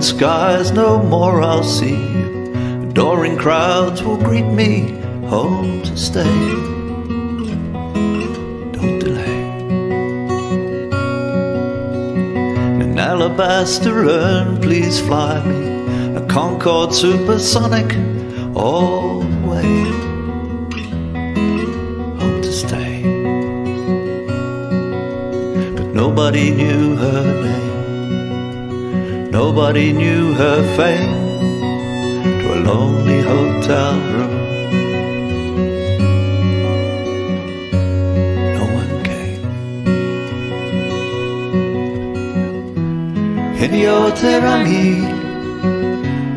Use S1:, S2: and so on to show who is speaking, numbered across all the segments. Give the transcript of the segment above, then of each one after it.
S1: Skies no more I'll see. Adoring crowds will greet me home to stay. Don't delay. An alabaster urn, please fly me. A Concorde supersonic all the way. Home to stay. But nobody knew her name. Nobody knew her fame to a lonely hotel room. No one came. Hinio Terangi,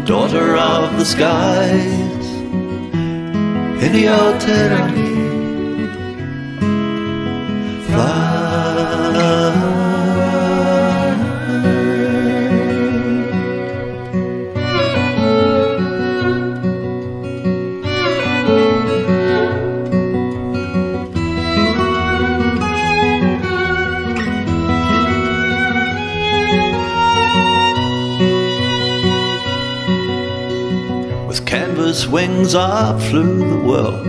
S1: daughter of the skies. Hinio Terangi, canvas wings I flew the world.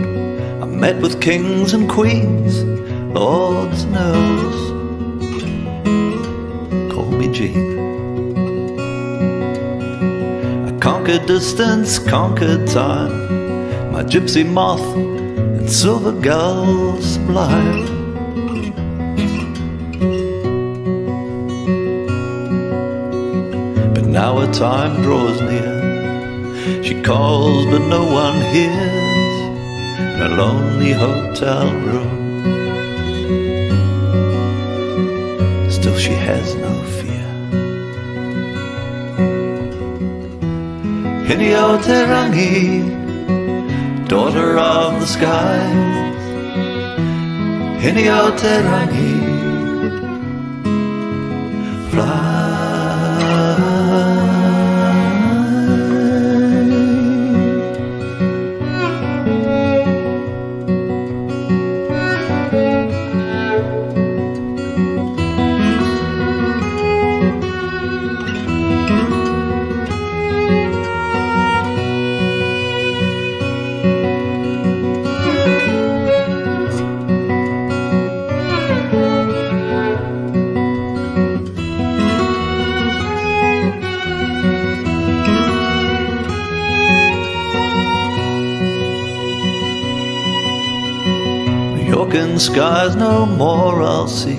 S1: I met with kings and queens, lords and earls. Call me Jean. I conquered distance, conquered time. My Gipsy Moth and silver gulls sublime. But now a time draws near. She calls, but no one hears in a lonely hotel room. Still, she has no fear. Hine O Te Rangi, daughter of the skies. Hinio Terangi, fly. And skies no more I'll see.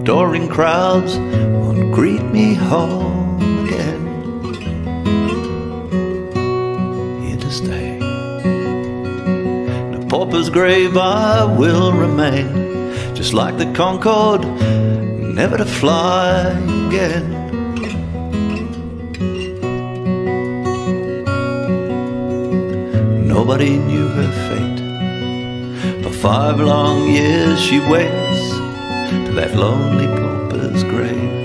S1: Adoring crowds won't greet me home again. Here to stay. In a pauper's grave I will remain, just like the Concorde, never to fly again. Nobody knew her five long years she waits to that lonely pauper's grave.